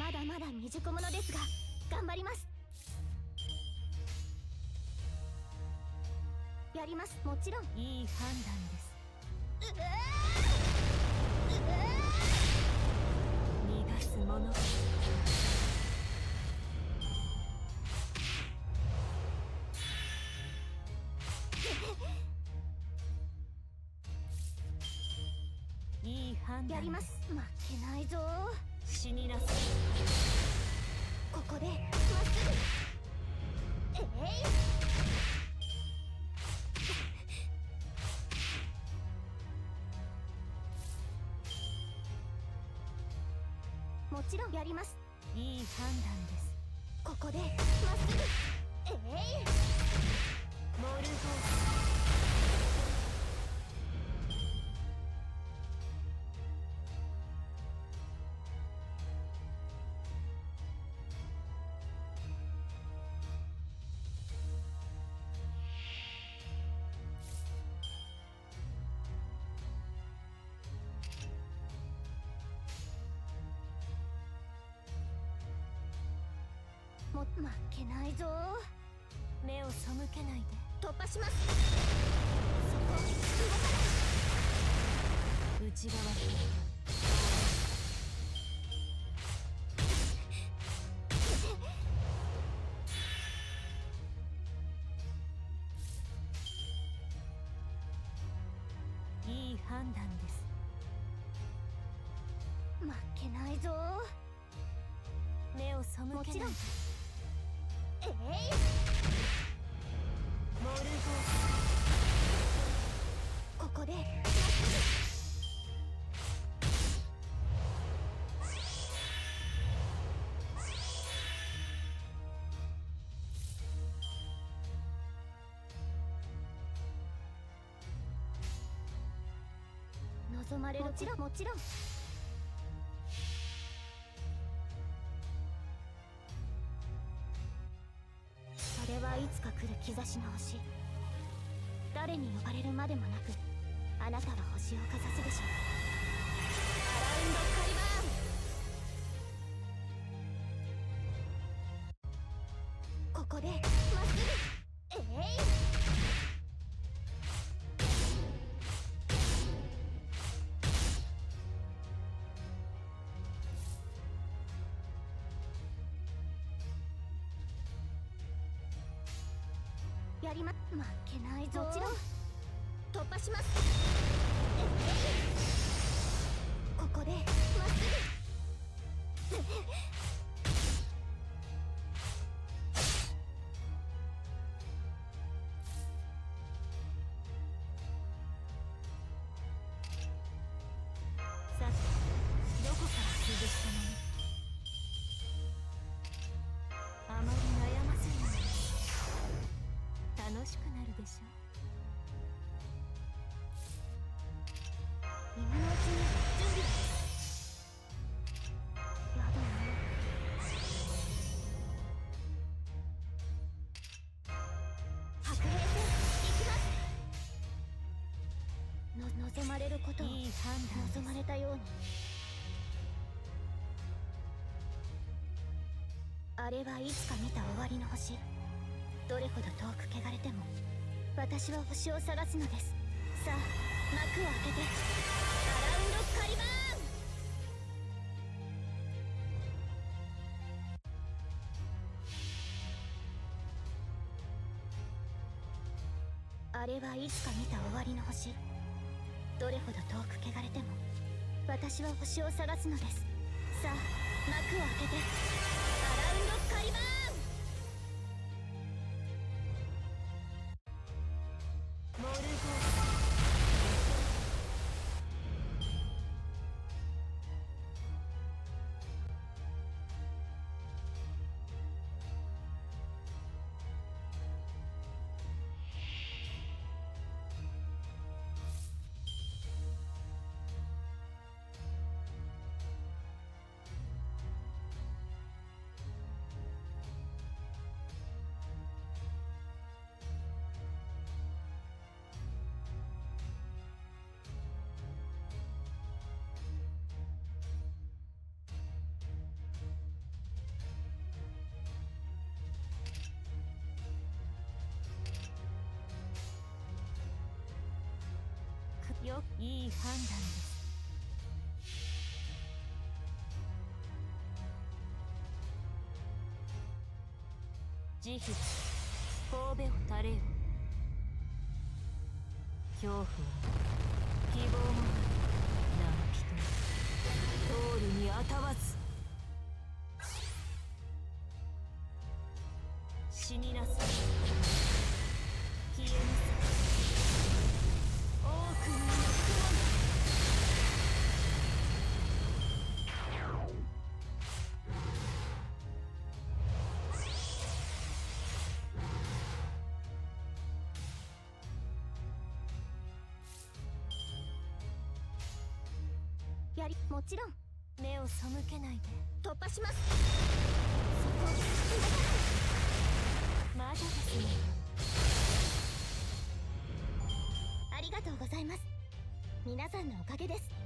まだまだ未熟者ですが頑張ります。やります。もちろん。いい判断です。逃がすもの。いい判断やります。負けないぞ死になさいここでまっすぐ。えい。もちろんやりますいい判断ですここでまっすぐえいモールゴも負けないぞ。目を背けないで。突破します。そこ。動かない内側いい判断です。負けないぞ。目を背けないで。もちろん望まれるもちろんもちろん来る兆しの星。誰に呼ばれるまでもなくあなたは星をかざすでしょう。アラウンドカリバやりま負けないぞ。もちろん突破します。ここでまっすぐでしょ？今のうちに準備。やだな白兵戦行きます。の望まれること。をいい判断望まれたように。あれはいつか見た終わりの星。どれほど遠く汚れても私は星を探すのです。さあ幕を開けて。アラウンドカリバーンあれはいつか見た終わりの星。どれほど遠く汚れても私は星を探すのです。さあ幕を開けて。アラウンドカリバーンよ。いい判断です。慈悲神戸を垂れよ。恐怖は希望もな何人通るにあたわず。やりもちろん。目を背けないで。突破します。まだですね。ありがとうございます。皆さんのおかげです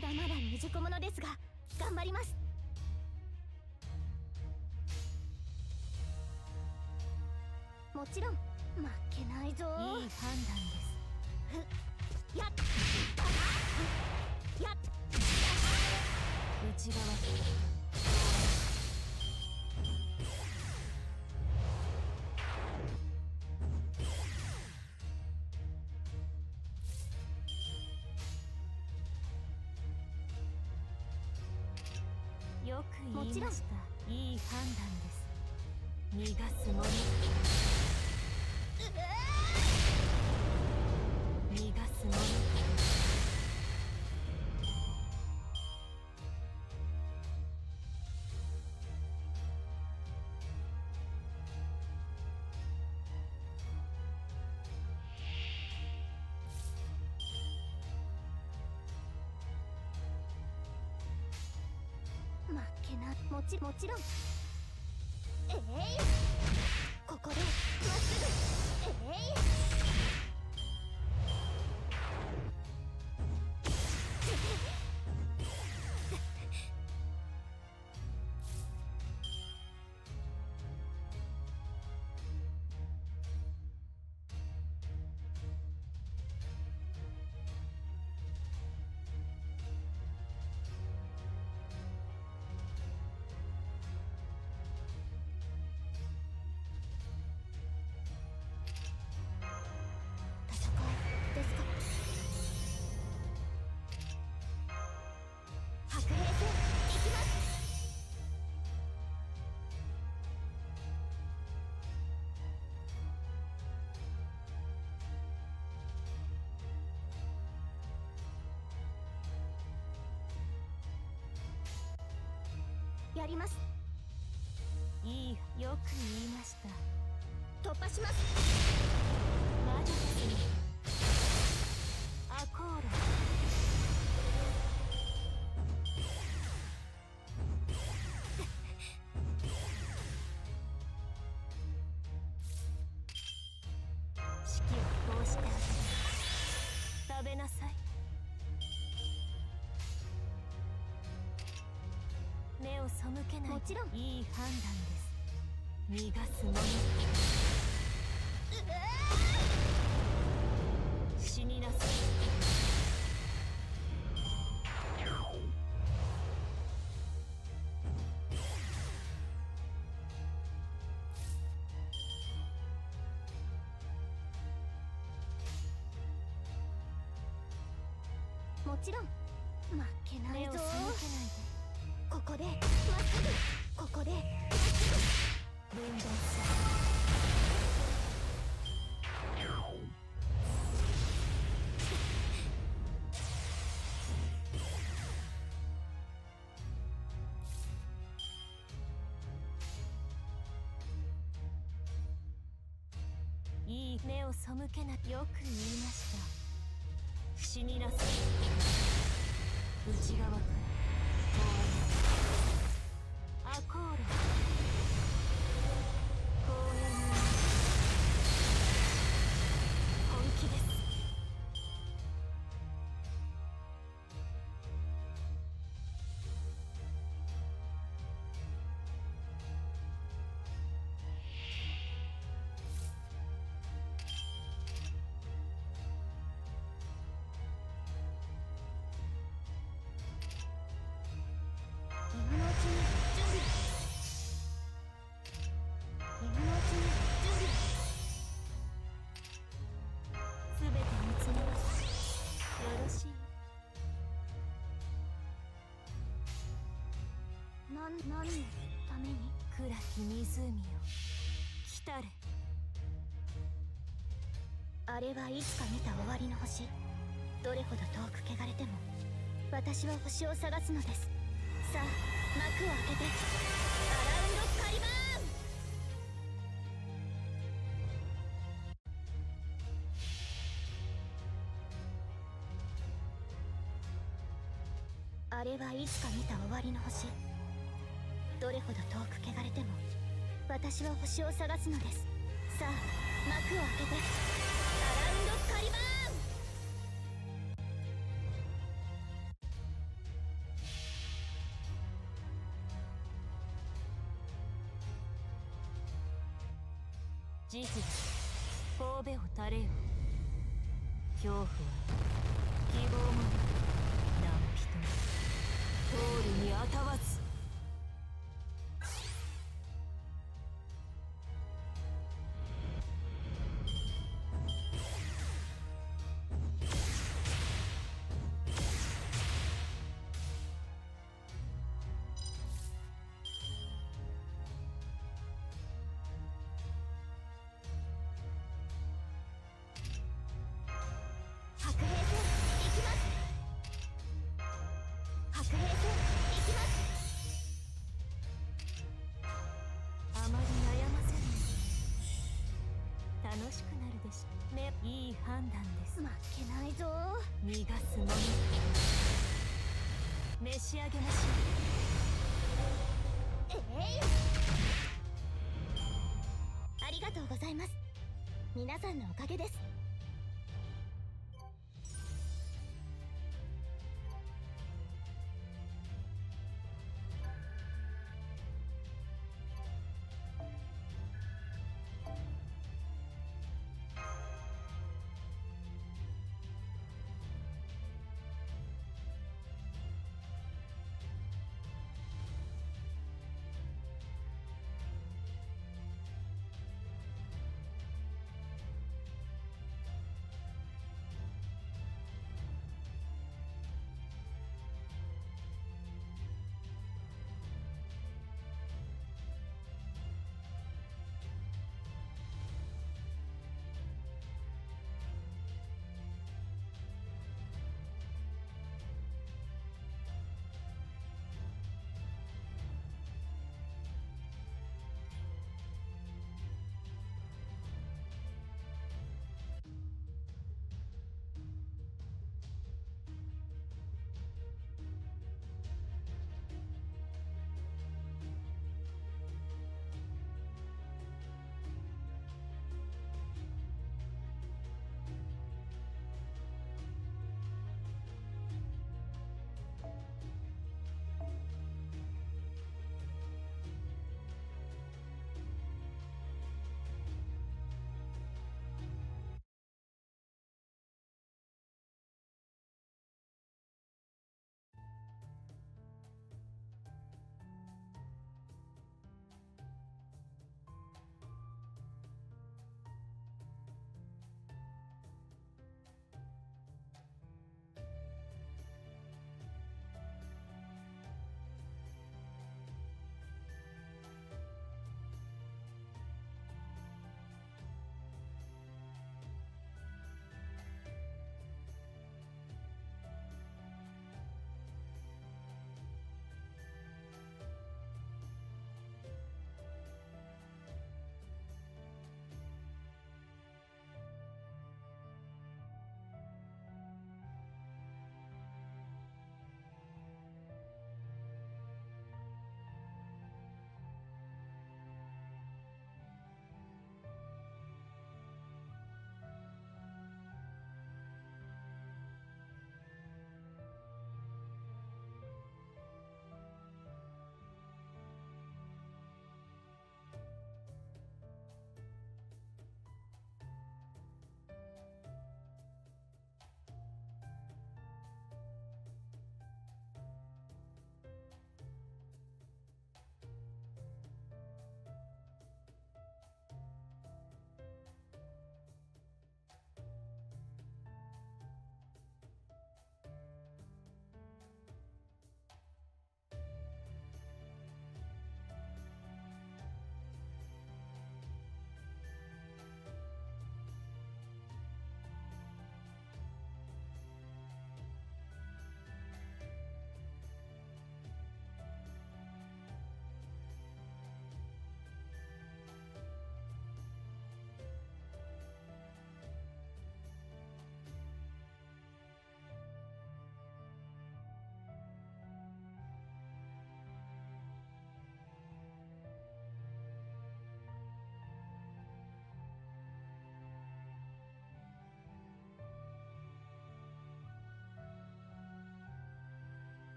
まだまだ未熟者ですが頑張ります。もちろん負けないぞ。いい判断です。やっ。やっ。内側よく言いました。いい判断です。逃がすもの。逃がすものちもちろんります。いいよく言いました。突破します。マジですね。アコール式 を通して食べなさいを背けないもちろん。いい判断です。逃がすもの死になさい。もちろん。負けないぞ。目を背けないここでまっすぐここで。で分断すいい目を背けなよく言いました。死になさい。内側から。ア何のために？暗き湖よ来たれあれはいつか見た終わりの星。どれほど遠く汚れても私は星を探すのです。さあ幕を開けて。アラウンドカリバーンあれはいつか見た終わりの星。どれほど遠く汚れても私は星を探すのです。さあ幕を開けて。いい判断です。負けないぞ。逃がすのみ。召し上げましょう。えいありがとうございます。皆さんのおかげです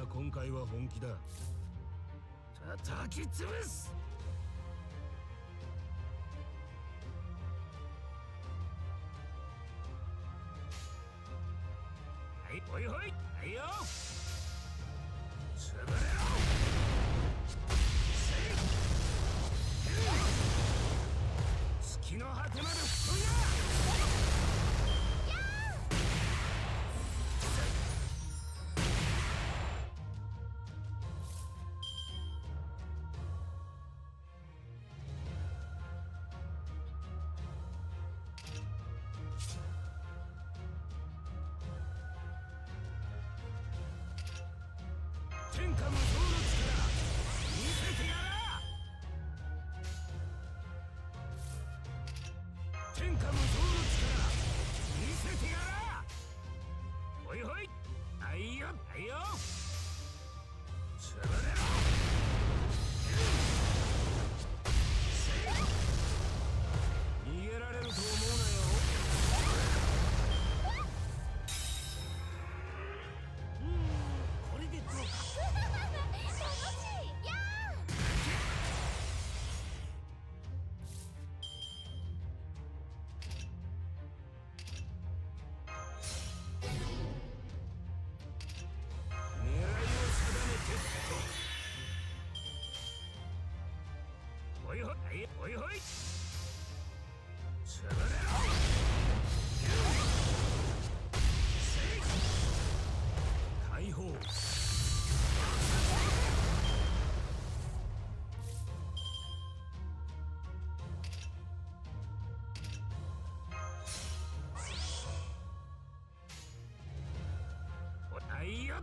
が今回は本気だ。叩き潰す。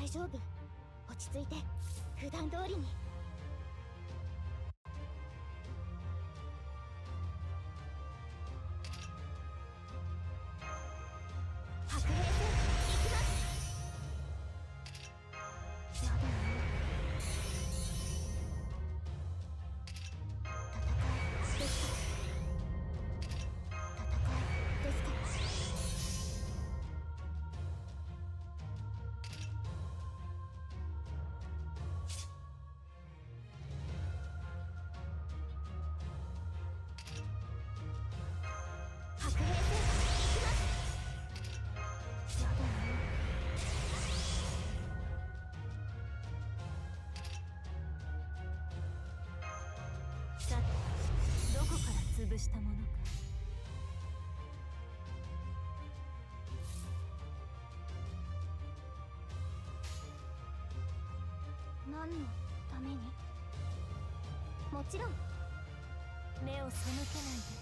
大丈夫。落ち着いて。普段通りに。何のために？もちろん。目を背けないで。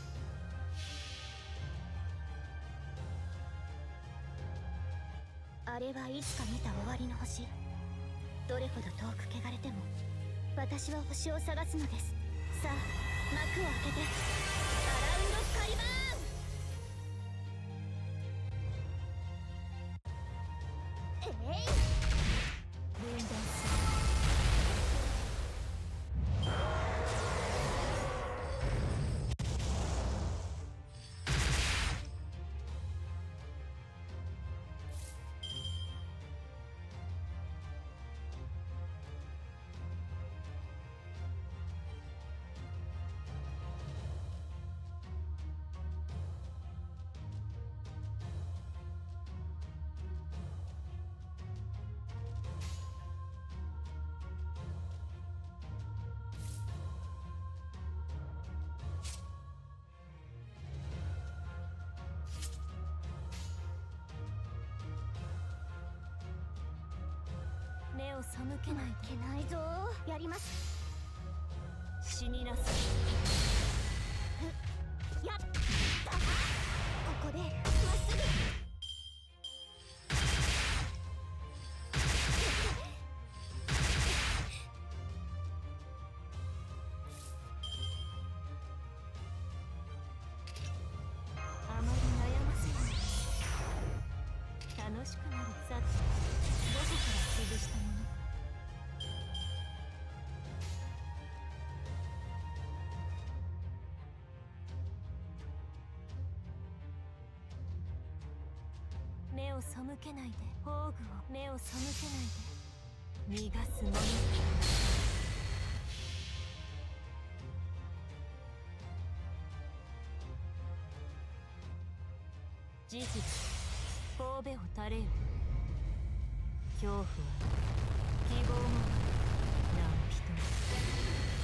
あれはいつか見た終わりの星。どれほど遠く汚れても私は星を探すのです。さあ幕を開けて。を背けない負けないぞ。やります。で死になさい。やった。ここでまっすぐ。あまり悩ませない。楽しくなるさてどこから潰したものを背けないで宝具を目を背けないで逃がすもの。か事実神戸を垂れよ恐怖は希望も何人も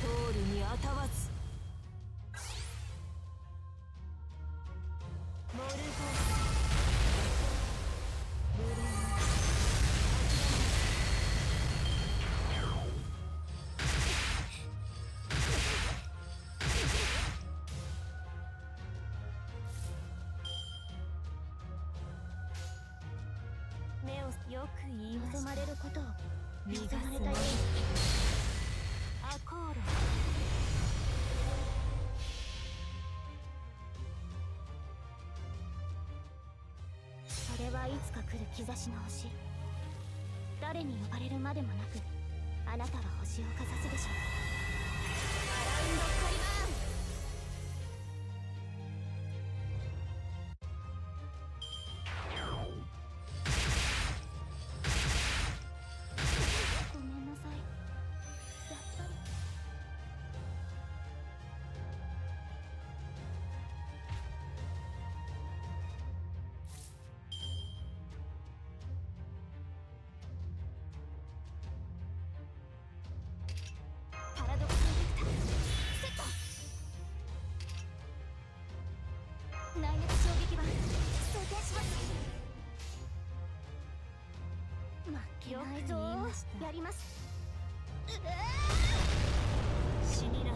通るにあたわず言いままれることを逃がすもの望まれたよアコーロそれはいつか来る兆しの星。誰に呼ばれるまでもなくあなたは星をかざすでしょう。アラウンドカリました。やります。死にな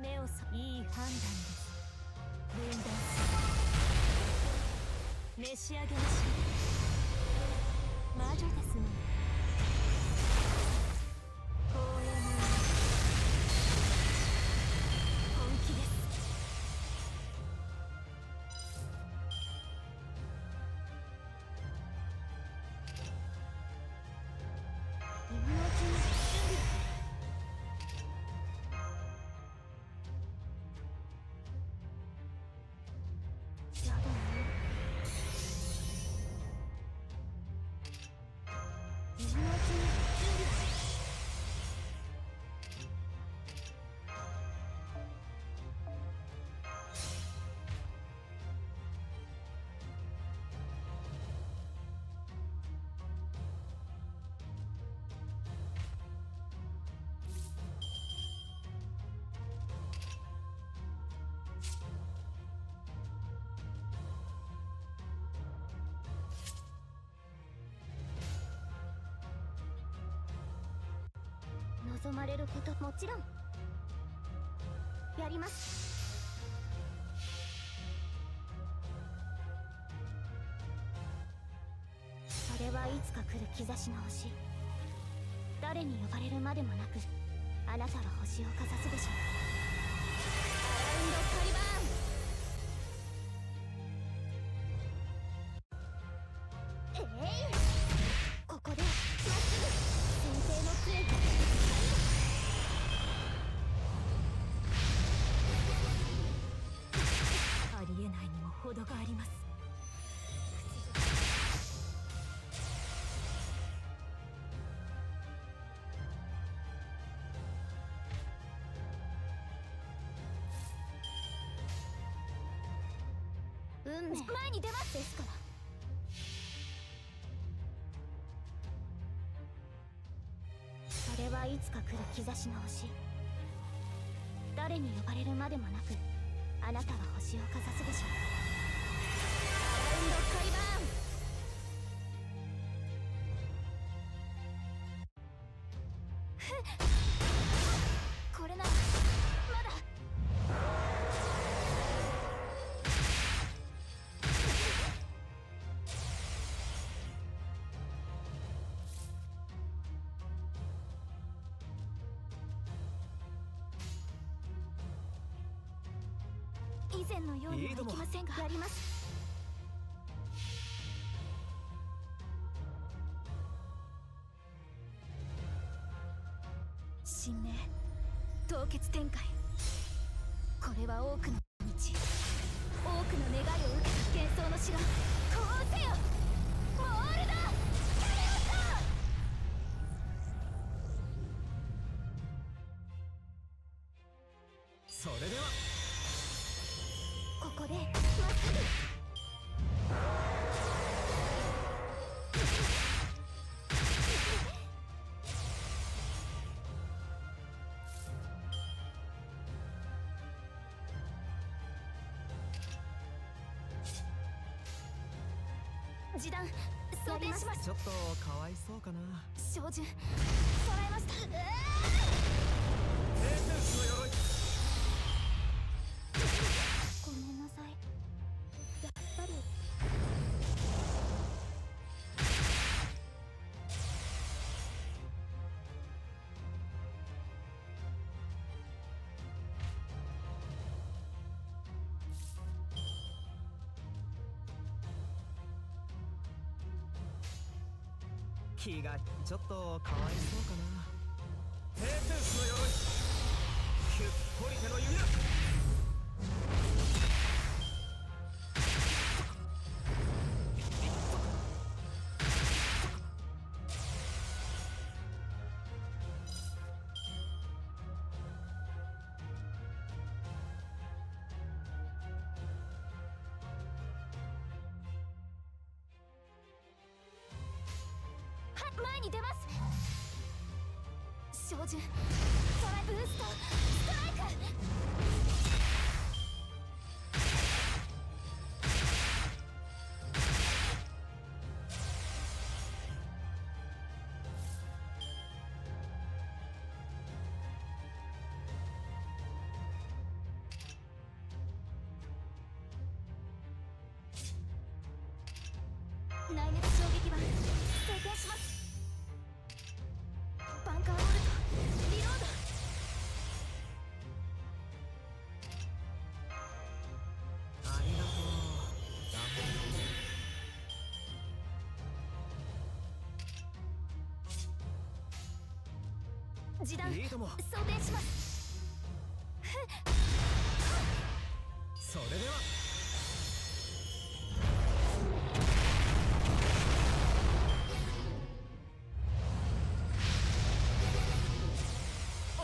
目をそいい判断です。分断する。召し上げまし。ょう魔女ですもの望まれることもちろんやります。それはいつか来る兆しの星。誰に呼ばれるまでもなくあなたは星をかざすでしょう。アラウンドカリバーン運命前に出ますですから。それはいつか来る兆しの星。誰に呼ばれるまでもなくあなたは星をかざすでしょう。アラウンドカリバーン戦のようにはいきませんが。やります示弾装填しますちょっとかわいそうかな。照準捉えました。エー気がちょっとかわいそうかな。前に出ます。照準トライブーストストライク。時短ういいとも。装填します。それでは。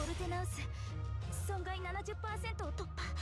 オルテナウス損害70%を突破